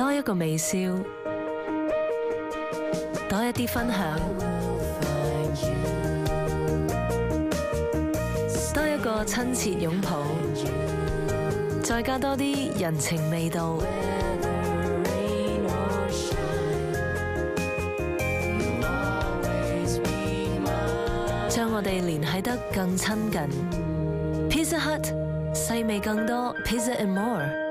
多一個微笑，多一啲分享，多一個親切擁抱，再加多啲人情味道。將我哋聯繫得更親近。Pizza Hut，細味更多，Pizza and more。